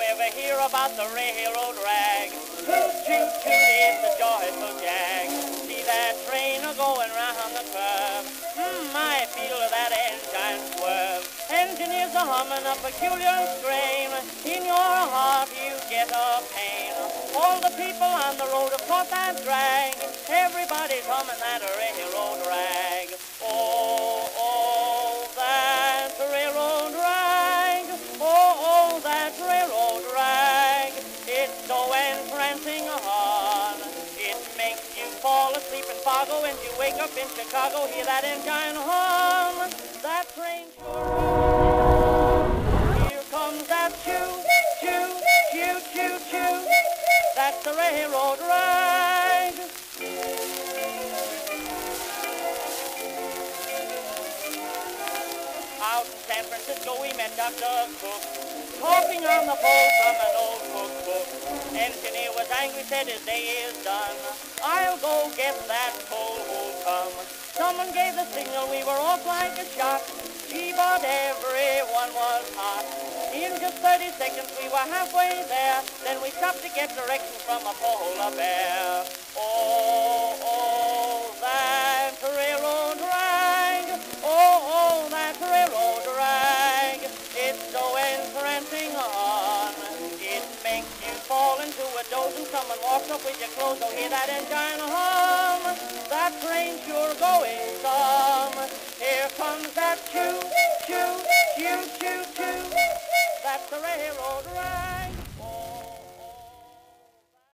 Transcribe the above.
ever hear about the railroad rag? Toot, toot, toot, it's a joyful jag. See that train a going round the curve. Mmm, I feel that engine swerve. Engineers are humming a peculiar strain. In your heart you get a pain. All the people on the road have caught that drag. Everybody's humming that Fargo and you wake up in Chicago. Hear that engine horn. That train sure Here comes that choo, choo, choo, choo, choo. That's the railroad rag. Out in San Francisco we met Dr. Cook, talking on the phone from an old cookbook. Engineer was angry, said his day is done. I'll go get that coal who'll come. Someone gave the signal, we were off like a shot. Gee, but everyone was hot. In just 30 seconds we were halfway there. Then we stopped to get directions from a polar bear. Oh, someone walks up with your clothes. Oh, hear that engine hum. That train sure going some. Here comes that choo, choo, choo, choo, choo. That's the railroad rag.